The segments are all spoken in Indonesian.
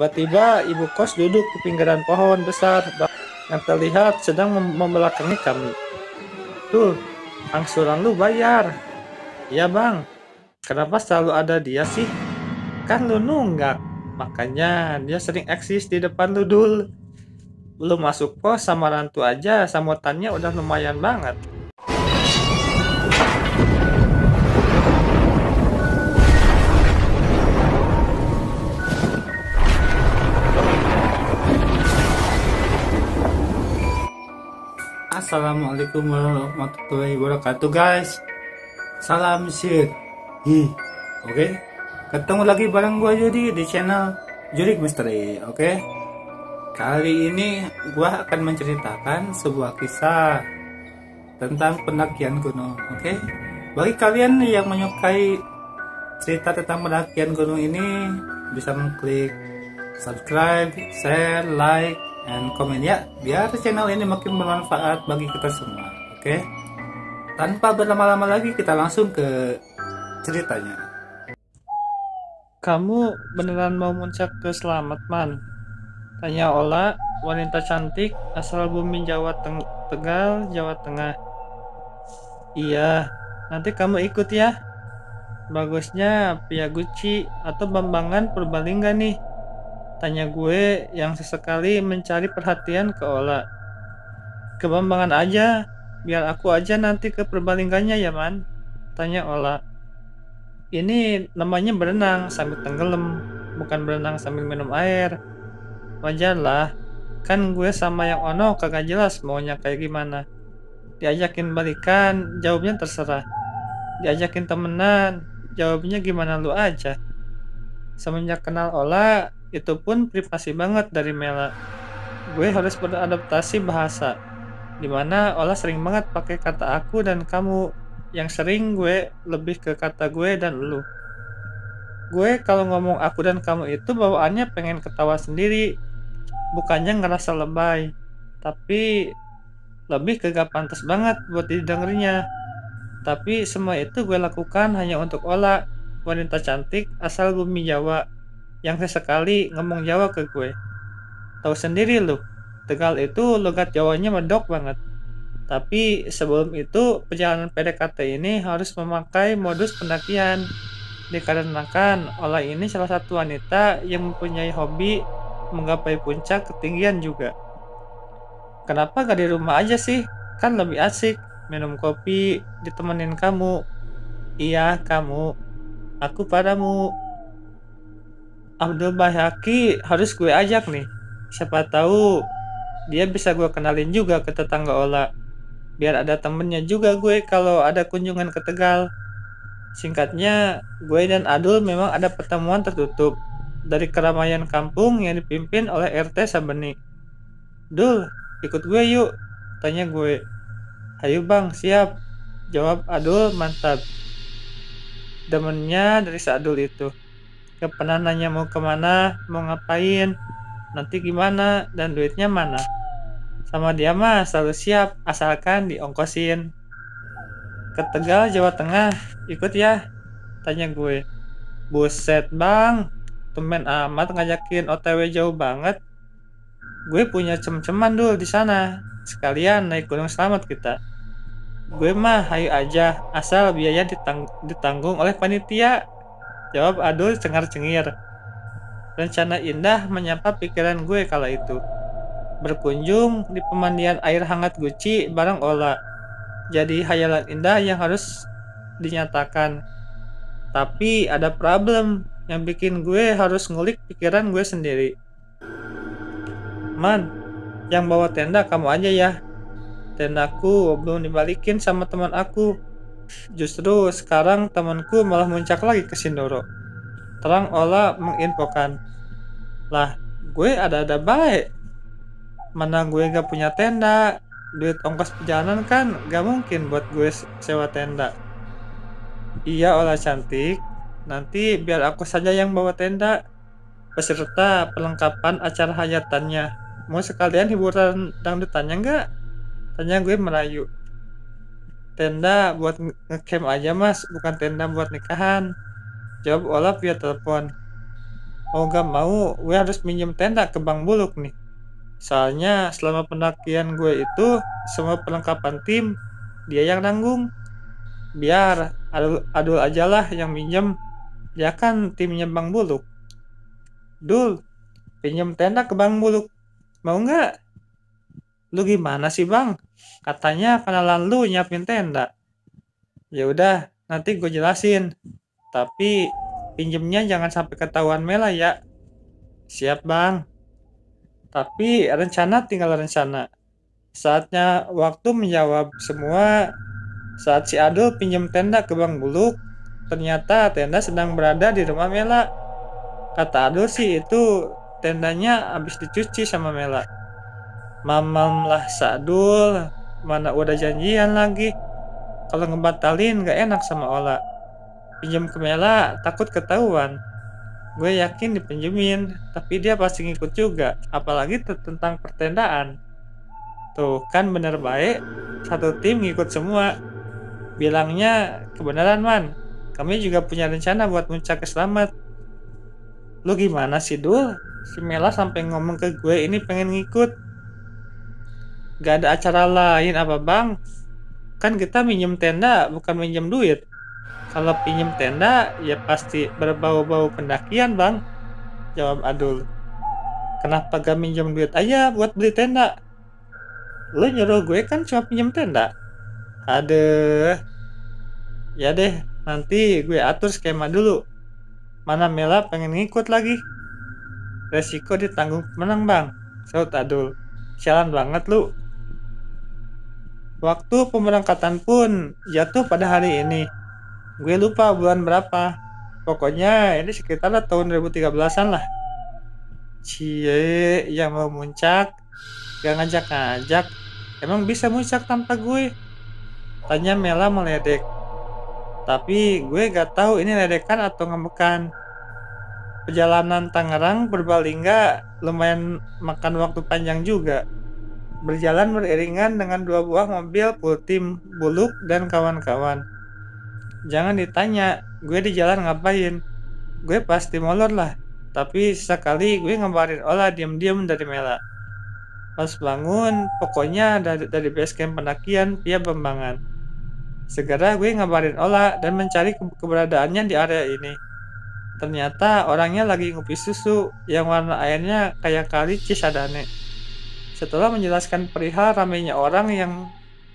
Tiba-tiba ibu kos duduk di pinggiran pohon besar yang terlihat sedang mem- membelakangi kami. Tuh, angsuran lu bayar. Iya bang, kenapa selalu ada dia sih? Kan lu nunggak, makanya dia sering eksis di depan lu dul. Lu masuk pos sama rantu aja, samutannya udah lumayan banget. Assalamualaikum warahmatullahi wabarakatuh guys. Salam Hi Oke? Ketemu lagi bareng gue Jody di channel Jurik Misteri Oke? Kali ini gue akan menceritakan sebuah kisah Tentang pendakian gunung Oke? Bagi kalian yang menyukai cerita tentang pendakian gunung ini Bisa mengklik subscribe, share, like, and komen ya biar channel ini makin bermanfaat bagi kita semua oke? Okay? tanpa berlama-lama lagi kita langsung ke ceritanya. Kamu beneran mau muncak ke selamat man? Tanya Ola wanita cantik asal bumi Jawa Teng Tegal Jawa Tengah. Iya nanti kamu ikut ya. Bagusnya Pia Gucci atau Bambangan Purbalingga nih Tanya gue yang sesekali mencari perhatian ke Ola. Kebambangan aja, biar aku aja nanti ke perbalinggannya ya man. Tanya Ola. Ini namanya berenang sambil tenggelam, bukan berenang sambil minum air. Wajar lah, kan gue sama yang Ono kagak jelas maunya kayak gimana. Diajakin balikan, jawabnya terserah. Diajakin temenan, jawabnya gimana lu aja. Semenjak kenal Ola, itu pun privasi banget dari Mela. Gue harus beradaptasi bahasa, di mana Ola sering banget pakai kata aku dan kamu, yang sering gue lebih ke kata gue dan lu. Gue kalau ngomong aku dan kamu itu bawaannya pengen ketawa sendiri, bukannya ngerasa lebay, tapi lebih ke gak pantas banget buat didengerinya. Tapi semua itu gue lakukan hanya untuk Ola, wanita cantik asal bumi Jawa yang sesekali ngomong Jawa ke gue. Tahu sendiri lu, Tegal itu logat Jawanya medok banget. Tapi sebelum itu, perjalanan PDKT ini harus memakai modus pendakian. Dikarenakan Ola ini salah satu wanita yang mempunyai hobi menggapai puncak ketinggian juga. Kenapa gak di rumah aja sih? Kan lebih asik minum kopi ditemenin kamu. Iya, kamu. Aku padamu. Abdul Bayhaki harus gue ajak nih. Siapa tahu dia bisa gue kenalin juga ke tetangga Ola. Biar ada temennya juga gue kalau ada kunjungan ke Tegal. Singkatnya, gue dan Adul memang ada pertemuan tertutup dari keramaian kampung yang dipimpin oleh RT Sabeni. Dul, ikut gue yuk, tanya gue. Ayo bang, siap. Jawab Adul mantap. Demennya dari Sadul itu. Gak pernah nanya mau ke mana, mau ngapain, nanti gimana, dan duitnya mana. Sama dia mah selalu siap, asalkan diongkosin. Ke Tegal, Jawa Tengah, ikut ya? Tanya gue. Buset bang, temen amat ngajakin OTW jauh banget. Gue punya cem-ceman dulu di sana. Sekalian naik gunung selamat kita. Gue mah hayu aja, asal biaya ditang ditanggung oleh panitia. Jawab Adul cengar-cengir. Rencana indah menyapa pikiran gue kala itu. Berkunjung di pemandian air hangat Guci bareng Ola. Jadi hayalan indah yang harus dinyatakan. Tapi ada problem yang bikin gue harus ngulik pikiran gue sendiri. Man, yang bawa tenda kamu aja ya. Tendaku belum dibalikin sama teman aku. Justru sekarang temanku malah muncak lagi ke Sindoro. Terang Ola menginfokan. Lah, gue ada-ada baik. Mana gue gak punya tenda. Duit ongkos perjalanan kan gak mungkin buat gue sewa tenda. Iya Ola cantik. Nanti biar aku saja yang bawa tenda. Beserta perlengkapan acara hayatannya. Mau sekalian hiburan dangdutannya nggak? Tanya gue merayu tenda buat ngecamp aja mas bukan tenda buat nikahan jawab Ola via telepon mau gak mau gue harus minjem tenda ke Bang Buluk nih. Soalnya selama pendakian gue itu semua perlengkapan tim dia yang nanggung. Biar adul, adul aja lah yang minjem. Dia kan timnya Bang Buluk. Dul, pinjem tenda ke Bang Buluk. Mau nggak? Lu gimana sih bang? Katanya kenalan lu nyiapin tenda. Ya udah, nanti gue jelasin. Tapi pinjemnya jangan sampai ketahuan Mela ya. Siap bang. Tapi rencana tinggal rencana. Saatnya waktu menjawab semua. Saat si Adul pinjam tenda ke Bang Buluk, ternyata tenda sedang berada di rumah Mela. Kata Adul sih itu tendanya habis dicuci sama Mela. Mamam lah Sadul, mana udah janjian lagi. Kalau ngebatalin gak enak sama Ola. Pinjam ke Mela takut ketahuan. Gue yakin dipinjemin, tapi dia pasti ngikut juga, apalagi tentang pertendaan. Tuh, kan bener baik, satu tim ngikut semua. Bilangnya kebenaran man, kami juga punya rencana buat muncak ke selamat. Lu gimana sih Dul? Si Mela sampai ngomong ke gue ini pengen ngikut. Gak ada acara lain apa bang? Kan kita minjem tenda bukan minjem duit. Kalau pinjem tenda ya pasti berbau-bau pendakian bang. Jawab Adul. Kenapa gak minjem duit aja buat beli tenda? Lo nyuruh gue kan cuma pinjem tenda. Aduh. Ya deh, nanti gue atur skema dulu. Mana Mela pengen ngikut lagi? Resiko ditanggung menang bang. Saud Adul. Sialan banget lu. Waktu pemberangkatan pun jatuh pada hari ini. Gue lupa bulan berapa. Pokoknya ini sekitar tahun 2013-an lah. Cie, yang mau muncak, gak ngajak-ngajak. Emang bisa muncak tanpa gue? Tanya Mela meledek. Tapi gue gak tahu ini ledekan atau ngemekan. Perjalanan Tangerang berbalingga lumayan makan waktu panjang juga berjalan beriringan dengan dua buah mobil tim Buluk dan kawan-kawan. Jangan ditanya, gue di jalan ngapain? Gue pasti molor lah, tapi sekali gue ngabarin Ola diam-diam dari Mela. Pas bangun, pokoknya dari, dari base camp pendakian via Bembangan. Segera gue ngabarin Ola dan mencari ke keberadaannya di area ini. Ternyata orangnya lagi ngopi susu yang warna airnya kayak kali Cisadane. Setelah menjelaskan perihal ramainya orang yang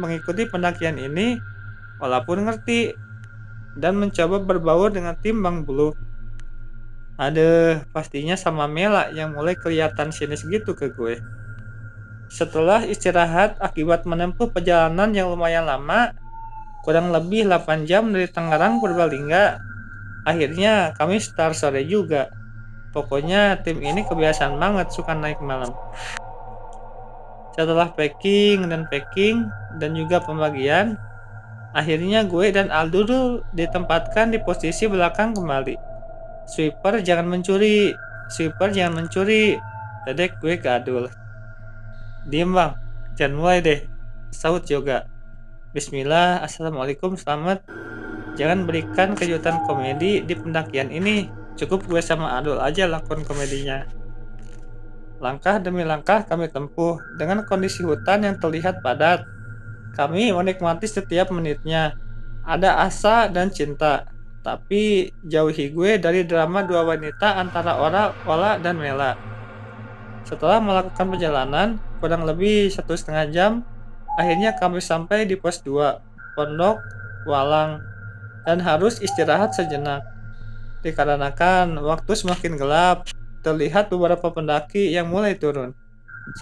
mengikuti pendakian ini, walaupun ngerti dan mencoba berbaur dengan tim Bang Bulu. Ada pastinya sama Mela yang mulai kelihatan sinis gitu ke gue. Setelah istirahat akibat menempuh perjalanan yang lumayan lama, kurang lebih 8 jam dari Tangerang Purbalingga, akhirnya kami start sore juga. Pokoknya tim ini kebiasaan banget suka naik malam. Setelah packing dan packing dan juga pembagian, akhirnya gue dan Aldul ditempatkan di posisi belakang kembali. Sweeper jangan mencuri, sweeper jangan mencuri. Dedek gue ke Adul. Diem bang, jangan mulai deh. Saut juga. Bismillah, Assalamualaikum, selamat. Jangan berikan kejutan komedi di pendakian ini. Cukup gue sama Adul aja lakon komedinya. Langkah demi langkah kami tempuh dengan kondisi hutan yang terlihat padat. Kami menikmati setiap menitnya. Ada asa dan cinta. Tapi jauhi gue dari drama dua wanita antara Ora, Ola, dan Mela. Setelah melakukan perjalanan kurang lebih satu setengah jam, akhirnya kami sampai di pos 2, Pondok Walang, dan harus istirahat sejenak. Dikarenakan waktu semakin gelap, terlihat beberapa pendaki yang mulai turun.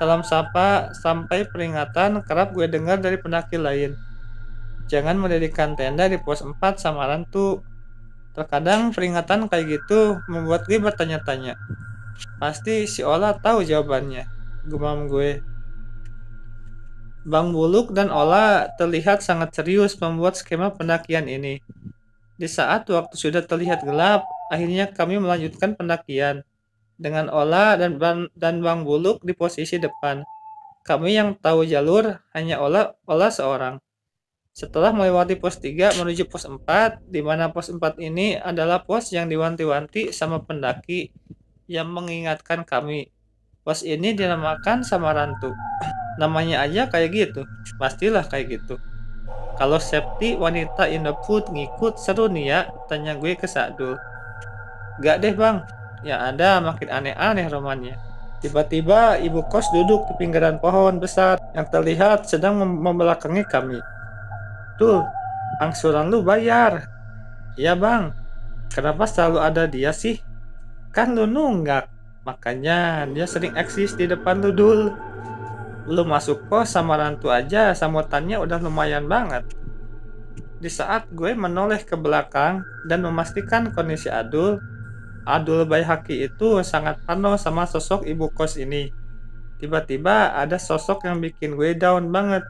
Salam sapa sampai peringatan kerap gue dengar dari pendaki lain. Jangan mendirikan tenda di pos 4 sama rantu. Terkadang peringatan kayak gitu membuat gue bertanya-tanya. Pasti si Ola tahu jawabannya. Gumam gue. Bang Buluk dan Ola terlihat sangat serius membuat skema pendakian ini. Di saat waktu sudah terlihat gelap, akhirnya kami melanjutkan pendakian dengan Ola dan dan Bang Buluk di posisi depan. Kami yang tahu jalur hanya Ola Ola seorang. Setelah melewati pos 3 menuju pos 4, di mana pos 4 ini adalah pos yang diwanti-wanti sama pendaki yang mengingatkan kami. Pos ini dinamakan sama rantu. Namanya aja kayak gitu. Pastilah kayak gitu. Kalau safety wanita in the food ngikut seru nih ya, tanya gue ke Sadul. Gak deh bang, yang ada makin aneh-aneh romannya. Tiba-tiba ibu kos duduk di pinggiran pohon besar yang terlihat sedang mem membelakangi kami. Tuh, angsuran lu bayar. Iya bang, kenapa selalu ada dia sih? Kan lu nunggak, makanya dia sering eksis di depan lu dul. Lu masuk kos sama rantu aja, sambutannya udah lumayan banget. Di saat gue menoleh ke belakang dan memastikan kondisi Adul, Adul Bayhaki itu sangat penuh sama sosok ibu kos ini. Tiba-tiba ada sosok yang bikin gue down banget.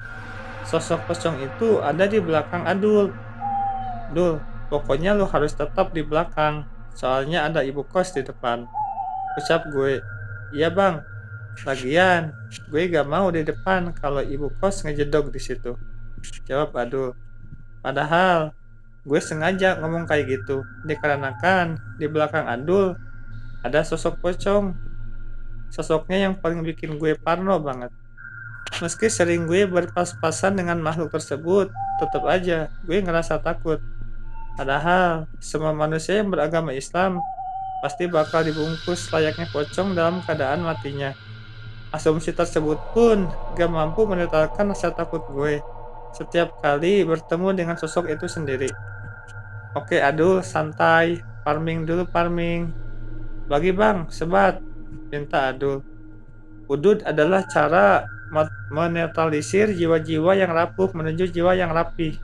Sosok kosong itu ada di belakang Adul. Dul, pokoknya lu harus tetap di belakang. Soalnya ada ibu kos di depan. Ucap gue, iya bang. Lagian, gue gak mau di depan kalau ibu kos ngejedok di situ. Jawab Adul. Padahal gue sengaja ngomong kayak gitu. Dikarenakan di belakang Adul ada sosok pocong. Sosoknya yang paling bikin gue parno banget. Meski sering gue berpas-pasan dengan makhluk tersebut tetap aja gue ngerasa takut. Padahal semua manusia yang beragama Islam pasti bakal dibungkus layaknya pocong dalam keadaan matinya. Asumsi tersebut pun gak mampu menetralkan rasa takut gue. Setiap kali bertemu dengan sosok itu sendiri. Oke, aduh, santai. Farming dulu, farming. Bagi bang, sebat. Minta aduh. Udud adalah cara menetralisir jiwa-jiwa yang rapuh menuju jiwa yang rapi.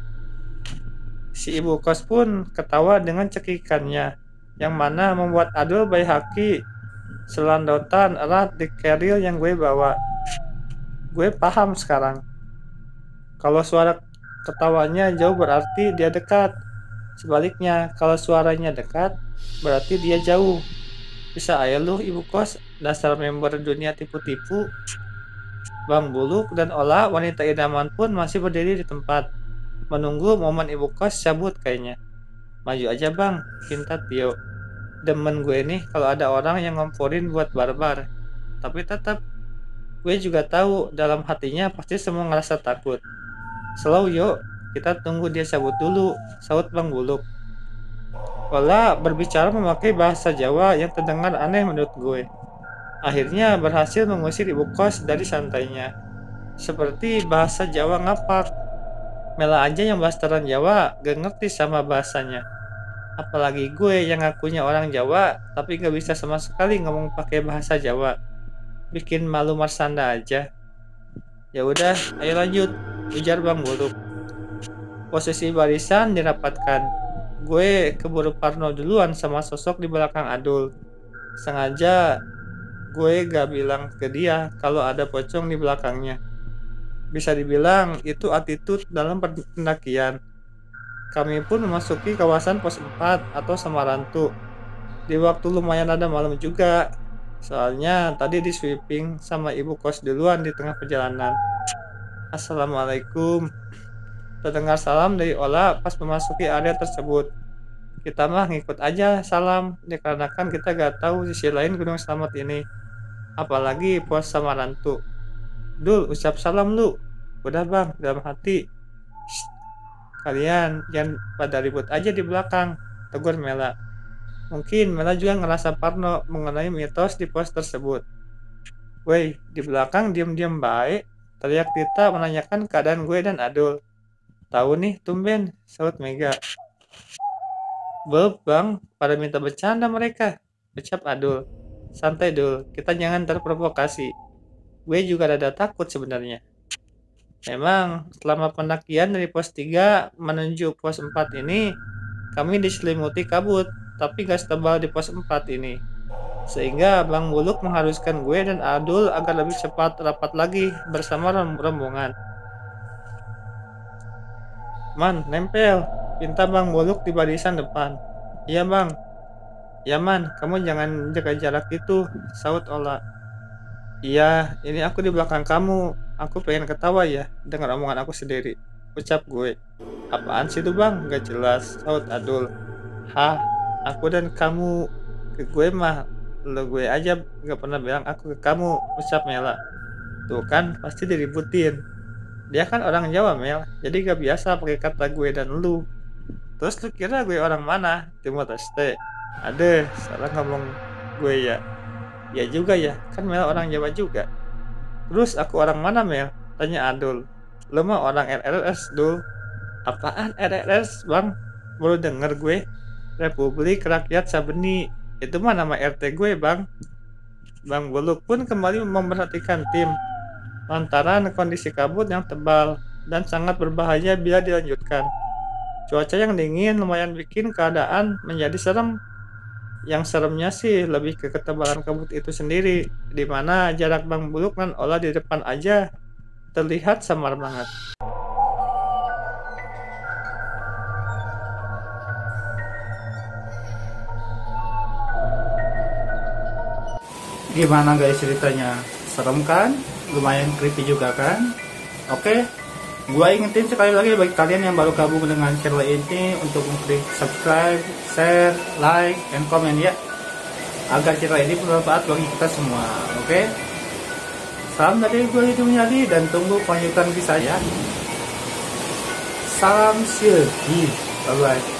Si ibu kos pun ketawa dengan cekikannya, yang mana membuat Adul bayi haki selandotan erat di keril yang gue bawa. Gue paham sekarang. Kalau suara ketawanya jauh berarti dia dekat Sebaliknya, kalau suaranya dekat, berarti dia jauh. Bisa aja lu ibu kos, dasar member dunia tipu-tipu. Bang Buluk dan Ola, wanita idaman pun masih berdiri di tempat. Menunggu momen ibu kos cabut kayaknya. Maju aja bang, pinta Tio. Demen gue nih kalau ada orang yang ngomporin buat barbar. Tapi tetap, gue juga tahu dalam hatinya pasti semua ngerasa takut. Slow yuk, kita tunggu dia cabut dulu, saut Bang Buluk. Wala berbicara memakai bahasa Jawa yang terdengar aneh menurut gue. Akhirnya berhasil mengusir ibu kos dari santainya. Seperti bahasa Jawa ngapak. Mela aja yang blasteran Jawa gak ngerti sama bahasanya. Apalagi gue yang ngakunya orang Jawa tapi gak bisa sama sekali ngomong pakai bahasa Jawa. Bikin malu Marsanda aja. Ya udah, ayo lanjut. Ujar Bang Buluk posisi barisan dirapatkan. Gue keburu parno duluan sama sosok di belakang Adul. Sengaja gue gak bilang ke dia kalau ada pocong di belakangnya. Bisa dibilang itu attitude dalam pendakian. Kami pun memasuki kawasan pos 4 atau Samarantu. Di waktu lumayan ada malam juga. Soalnya tadi di sweeping sama ibu kos duluan di tengah perjalanan. Assalamualaikum Terdengar salam dari Ola pas memasuki area tersebut. Kita mah ngikut aja salam, dikarenakan kita gak tahu sisi lain Gunung Selamat ini. Apalagi pos sama rantu. Dul, ucap salam lu. Udah bang, dalam hati. Shh. Kalian jangan pada ribut aja di belakang, tegur Mela. Mungkin Mela juga ngerasa parno mengenai mitos di pos tersebut. Woi, di belakang diam-diam baik, teriak Tita menanyakan keadaan gue dan Adul. Tahu nih, tumben, saut Mega. Beb, bang, pada minta bercanda mereka. Ucap Adul. Santai dul, kita jangan terprovokasi. Gue juga rada takut sebenarnya. Memang, selama pendakian dari pos 3 menuju pos 4 ini, kami diselimuti kabut, tapi gak setebal di pos 4 ini. Sehingga Bang Buluk mengharuskan gue dan Adul agar lebih cepat rapat lagi bersama rombongan. Man, nempel. Pinta Bang Boluk di barisan depan. Iya Bang. Ya Man, kamu jangan jaga jarak itu, saut Ola. Iya, ini aku di belakang kamu. Aku pengen ketawa ya, dengar omongan aku sendiri. Ucap gue. Apaan sih itu bang? Gak jelas, saut Adul. Hah, aku dan kamu ke gue mah lo gue aja gak pernah bilang aku ke kamu ucap Mela tuh kan pasti diributin dia kan orang Jawa Mel. Jadi gak biasa pakai kata gue dan lu. Terus lu kira gue orang mana? Timur Leste. Ada salah ngomong gue ya. Ya juga ya. Kan Mel orang Jawa juga. Terus aku orang mana Mel? Tanya Adul. Lu mah orang RRS dul. Apaan RRS bang? Baru denger gue. Republik Rakyat Sabeni. Itu mah nama RT gue bang. Bang Buluk pun kembali memperhatikan tim lantaran kondisi kabut yang tebal dan sangat berbahaya bila dilanjutkan. Cuaca yang dingin lumayan bikin keadaan menjadi serem. Yang seremnya sih lebih ke ketebalan kabut itu sendiri, di mana jarak Bang Buluk dan Ola di depan aja terlihat samar banget. gimana guys ceritanya serem kan lumayan creepy juga kan? Oke gua ingetin sekali lagi bagi kalian yang baru gabung dengan channel ini untuk klik subscribe share like and comment ya. Agar channel ini bermanfaat bagi kita semua oke? Salam dari gue itu Mulyadi dan tunggu kelanjutan kisah ya. Salam silgi bye bye